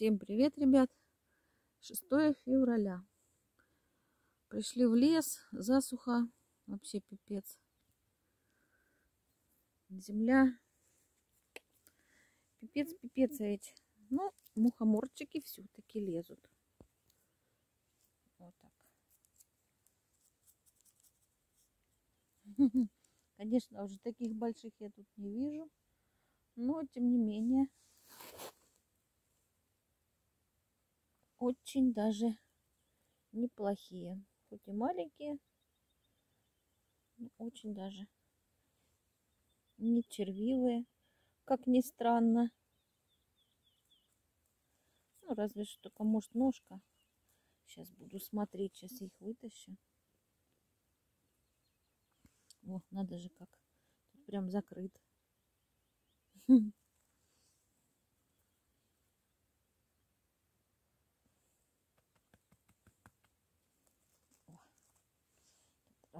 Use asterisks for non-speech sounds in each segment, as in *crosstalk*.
Всем привет, ребят! 6 февраля. Пришли в лес, засуха, вообще пипец. Земля, пипец, пипец, а ведь. Ну, мухоморчики все-таки лезут. Вот так. *laughs* Конечно, уже таких больших я тут не вижу. Но, тем не менее, очень даже неплохие. Хоть и маленькие, но очень даже не червивые, как ни странно. Ну, разве что только, может, ножка. Сейчас буду смотреть, сейчас их вытащу. О, надо же как. Тут прям закрыт. *laughs*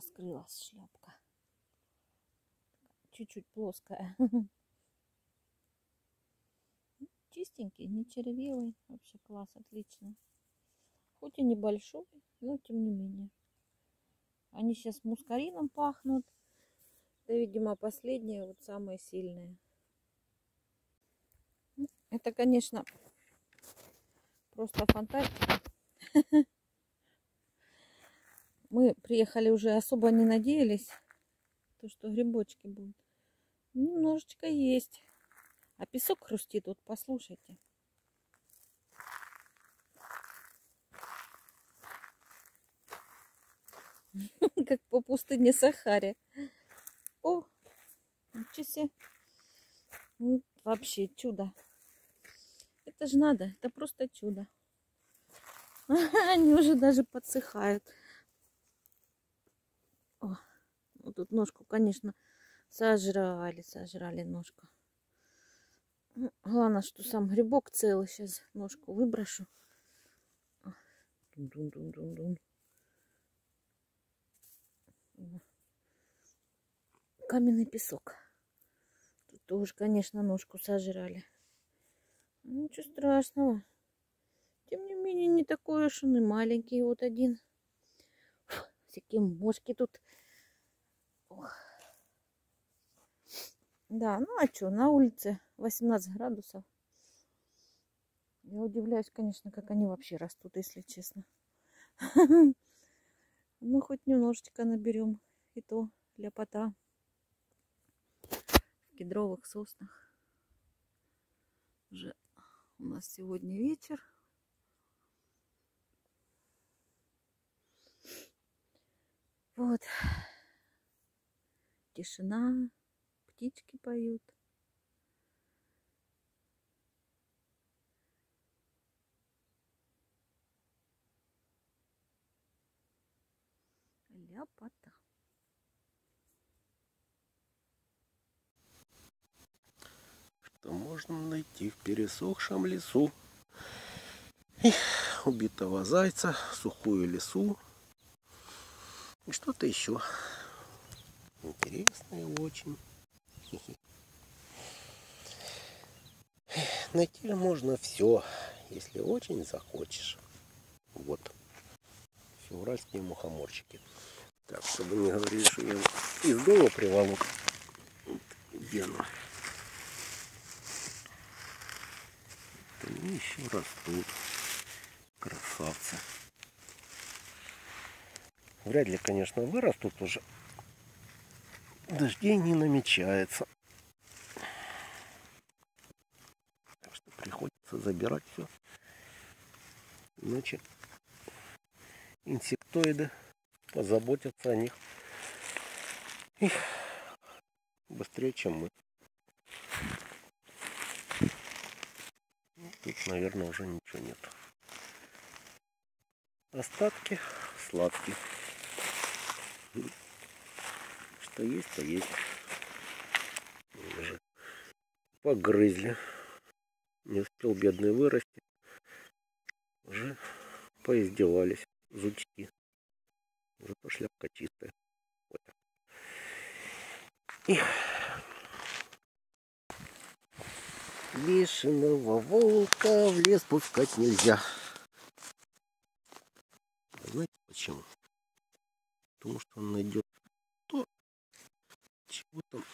раскрылась шляпка. Чуть-чуть плоская. Чистенький, не червивый. Вообще класс, отлично. Хоть и небольшой, но тем не менее. Они сейчас мускарином пахнут. Это, видимо, последние, вот самые сильные. Это, конечно, просто фантастика. *laughs* Мы приехали уже особо не надеялись, то что грибочки будут. Немножечко есть. А песок хрустит, вот послушайте. *laughs* Как по пустыне Сахаре. О, ничего. Ну, вообще чудо. Это же надо, это просто чудо. *laughs* Они уже даже подсыхают. О, вот тут ножку, конечно, сожрали, сожрали ножку. Ну, главное, что сам грибок целый. Сейчас ножку выброшу. Дун -дун -дун -дун. Каменный песок. Тут тоже, конечно, ножку сожрали. Ничего страшного. Тем не менее, не такой уж он и маленький. Вот один. Всякие мошки тут. Да, ну а что, на улице 18 градусов. Я удивляюсь, конечно, как они вообще растут, если честно. *laughs* Ну, хоть немножечко наберем. И то ляпота. В кедровых соснах. Уже у нас сегодня вечер. Вот. Тишина. Птички поют. Ляпота. Что можно найти в пересохшем лесу? Эх, убитого зайца, сухую лесу, и что-то еще интересное очень. *laughs* Найти можно все, если очень захочешь. Вот. Февральские мухоморчики. Так, чтобы не говорили, что я из дома приволок. Вот, где оно? Они еще растут. Красавцы. Вряд ли, конечно, вырастут уже. Дождей не намечается. Так что приходится забирать все. Иначе инсектоиды позаботятся о них. Их быстрее, чем мы. Тут, наверное, уже ничего нет. Остатки сладких. Что есть, то есть. Погрызли. Не успел бедный вырасти. Уже поиздевались жучки. Зато шляпка чистая. Вот. И Бешеного волка в лес пускать нельзя. Знаете почему? Потому что он найдет чего там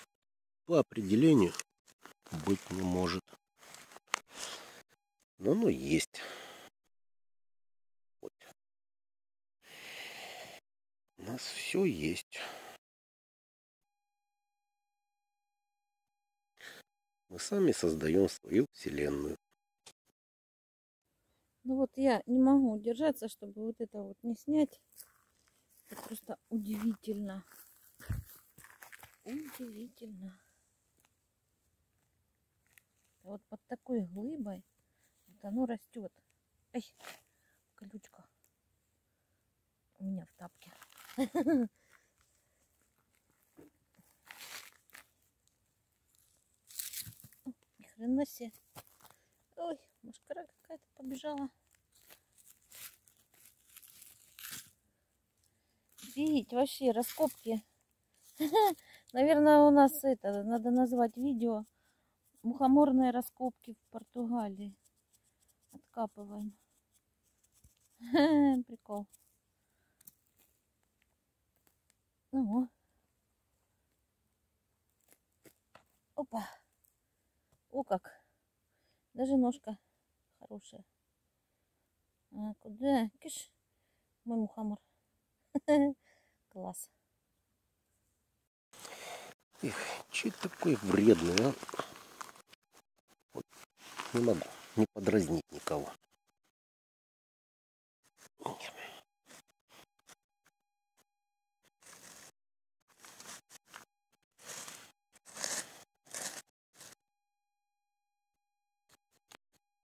по определению быть не может. Но оно есть. Вот. У нас все есть. Мы сами создаем свою вселенную. Ну вот я не могу удержаться, чтобы вот это вот не снять. Это просто удивительно. Удивительно. Вот под такой глыбой вот оно растет. Ай, колючка. У меня в тапке. *laughs* Ни хрена себе. Ой, мушкара какая-то побежала. Офигеть, вообще раскопки. *laughs* Наверное, у нас это надо назвать видео мухоморные раскопки в Португалии. Откапываем. *laughs* Прикол. Ну. Опа. О как. Даже ножка хорошая. А куда? Киш. Мой мухомор. *laughs* Класс. Эх, че такой вредный, а? Вот, не могу не подразнить никого.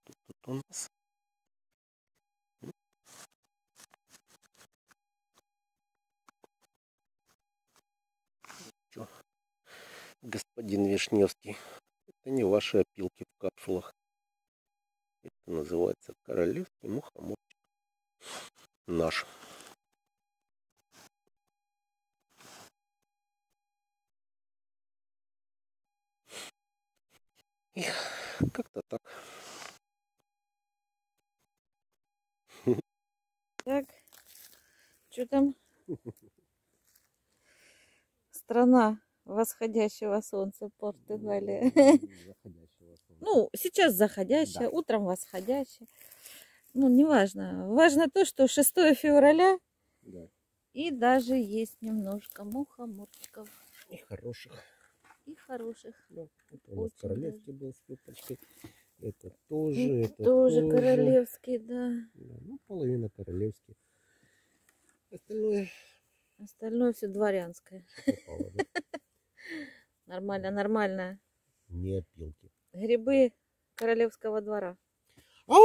Тут у нас господин Вишневский. Это не ваши опилки в капсулах. Это называется королевский мухоморчик. Наш. Эх, как-то так. Так, что там? Страна восходящего солнца Португалия. Заходящего солнца. Ну, сейчас заходящее, Да. утром восходящее. Ну, неважно. Важно то, что 6 февраля Да. и даже есть немножко мухоморчиков И хороших. и хороших. Да. Это у нас Очень королевский был с кепочкой. Это тоже, И это тоже королевский, да. Да, ну, половина королевский. Остальное Остальное все дворянское. попало, да. *laughs* Нормально, нормально. Не опилки. Грибы королевского двора. Ау!